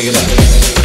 Check it up.